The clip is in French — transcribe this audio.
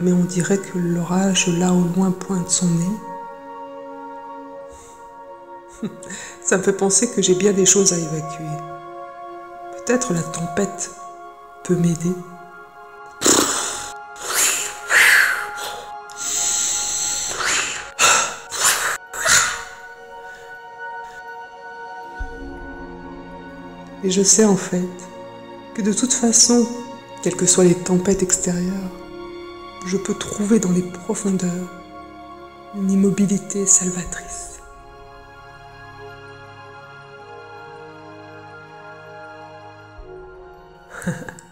mais on dirait que l'orage là au loin pointe son nez. Ça me fait penser que j'ai bien des choses à évacuer. Peut-être la tempête peut m'aider. Et je sais en fait que de toute façon, quelles que soient les tempêtes extérieures, je peux trouver dans les profondeurs une immobilité salvatrice.